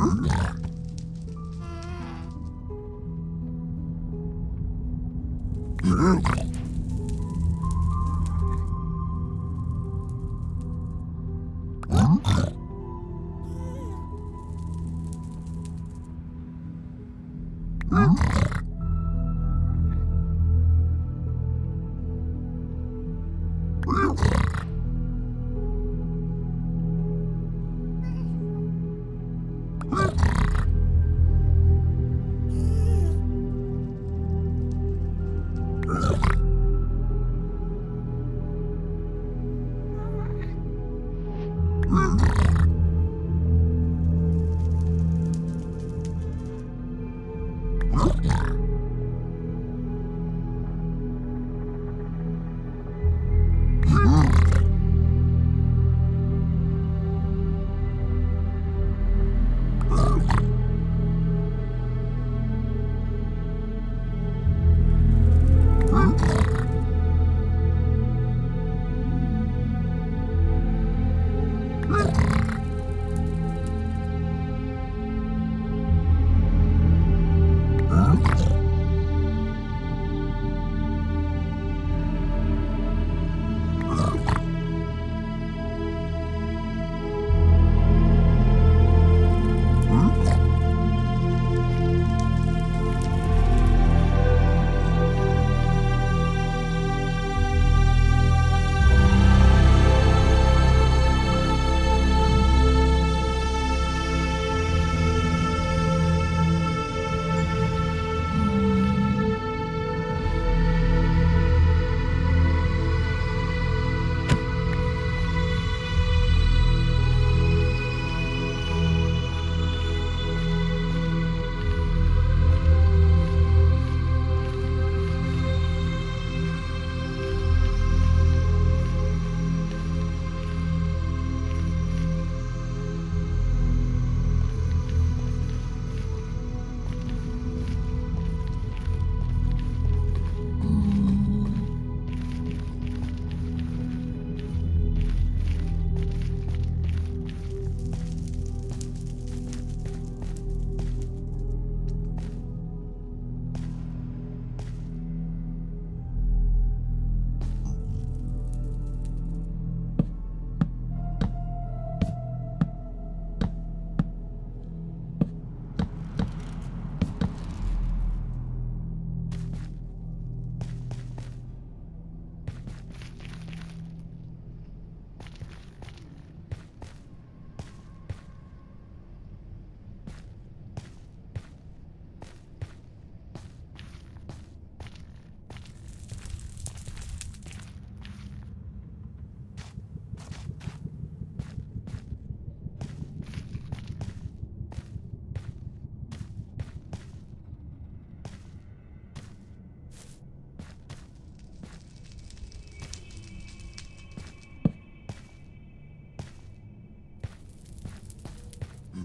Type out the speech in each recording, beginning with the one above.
Huh? Oh.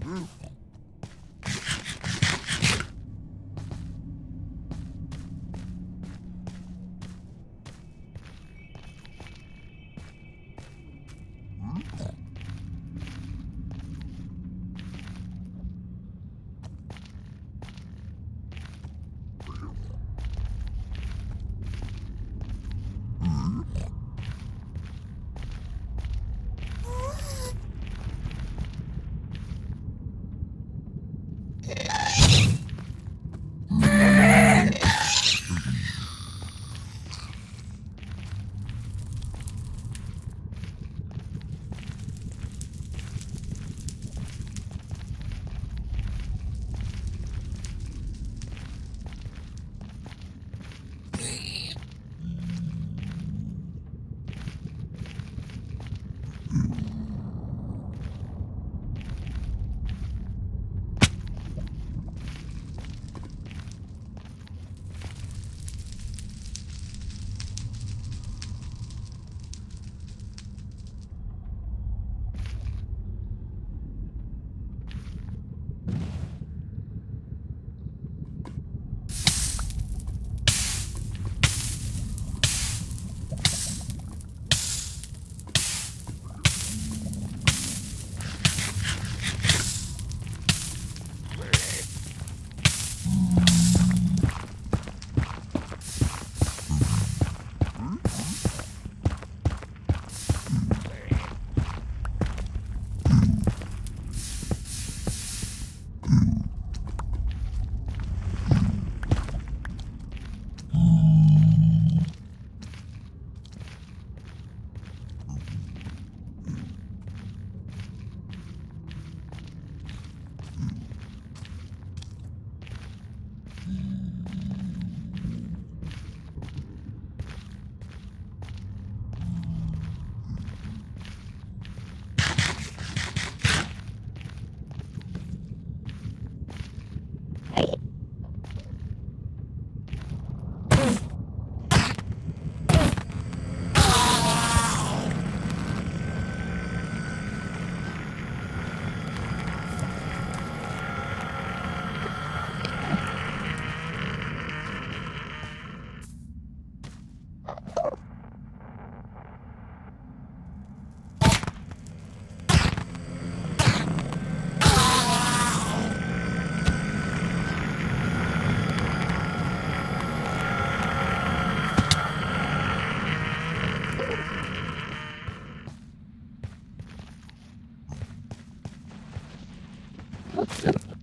嗯嗯。あ。